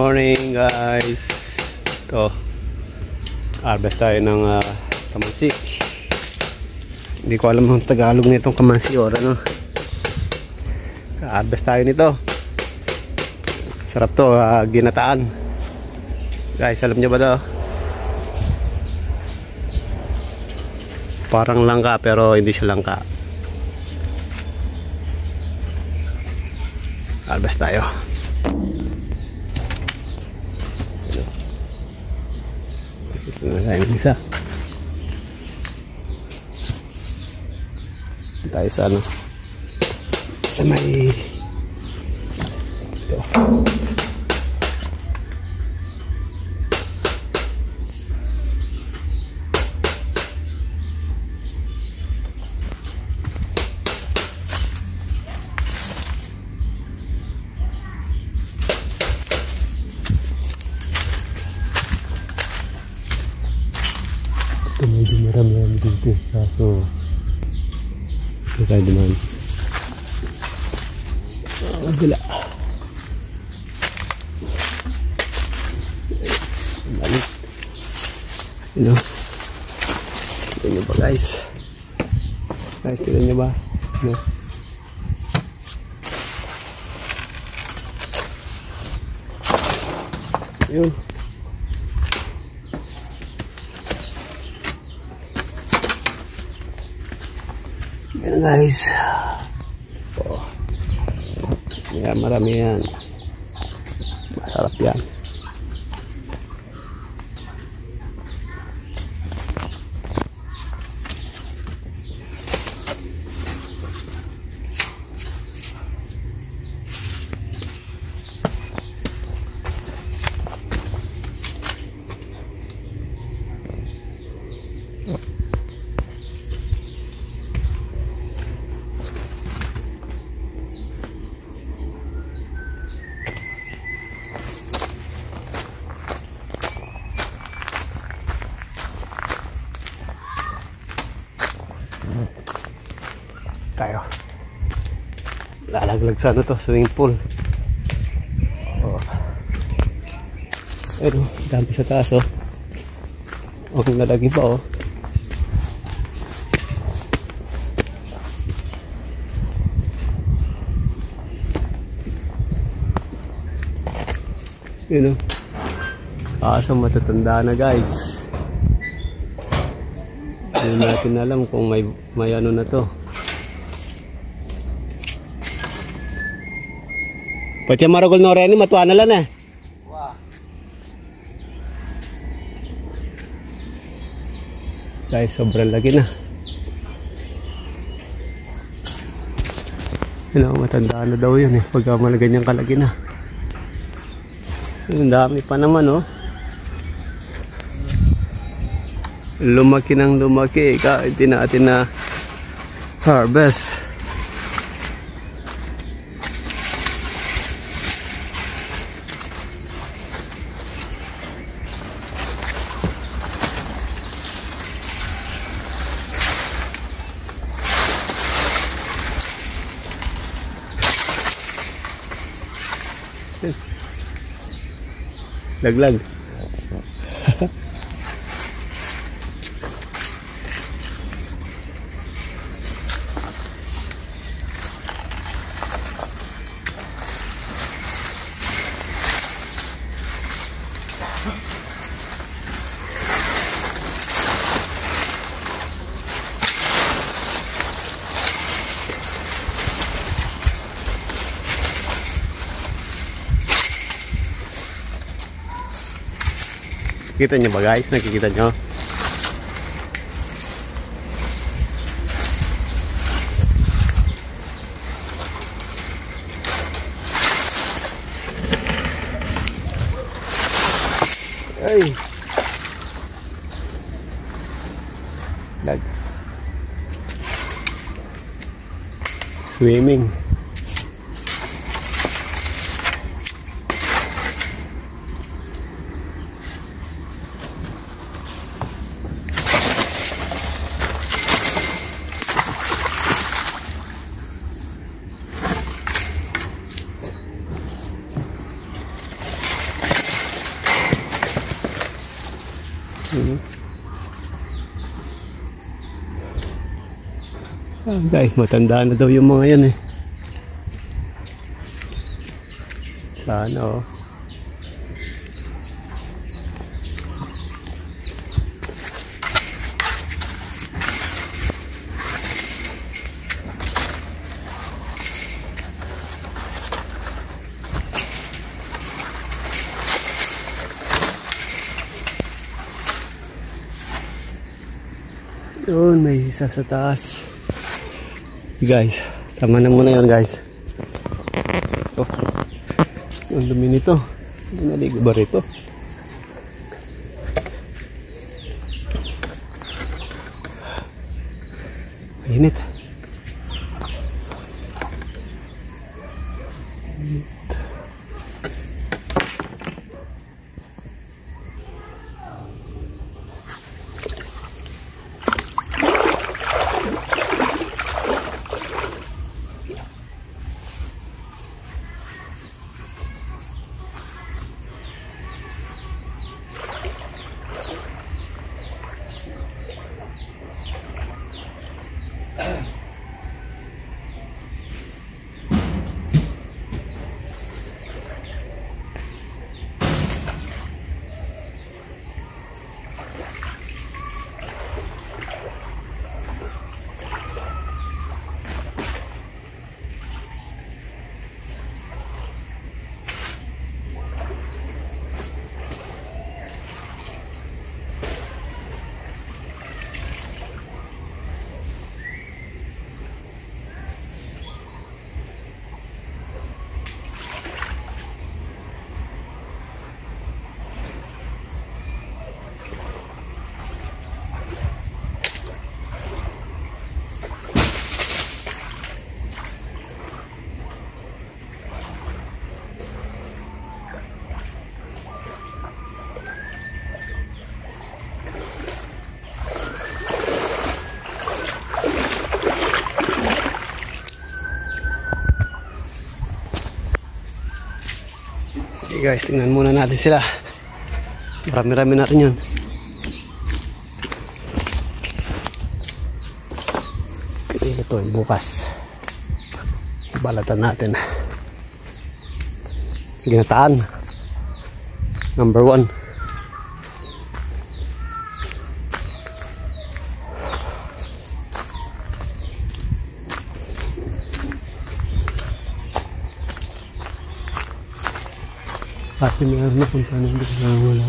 morning guys. Ito. Harvest tayo ng uh, kamansi hindi ko alam ang Tagalog nitong kamansi or ano? Harvest tayo nito. Sarap to uh, ginataan. Guys alam nyo ba to? Parang langka pero hindi siya langka. Harvest tayo gusto na tayo ng isa tayo sa ano? Sa may ito ito medyo marami dito. Kaso ito tayo duman ang bila balik. Know tignan nyo ba guys? Guys tignan nyo ba? Know yun Yan guys. Oh. Yan, marami yan. Masarap yan. tayo lalaglag sa ano to swimming pool. Oh. pero dami sa taas oh. Okay nalagi pa oh. Yun oh. Kaso matatanda na guys. Hindi natin alam kung may may ano na to Matuwa na lang eh. Wah. Guys, sobrang lagi na. Ako, matanda na daw yun eh. Pagka malaganyang kalagi na. Ang dami pa naman oh. Lumaki ng lumaki. Kahit natin na harvest. Laglag. Kita nyo ba guys? Nakikita nyo? Ay! Lag. Swimming. Mhm. Ah, guys, matanda na daw yung mga yan eh. Sana oh. Yun, may isa sa taas. Guys, tama na muna yun guys. Oh, ang dumi nito. Naligo ba rito? Mainit. Okay guys, tingnan muna natin sila. Marami-rami natin yun. Ito yung bukas. Balatan natin. Ginataan. Number one. Pati meron na kung saan hindi na wala.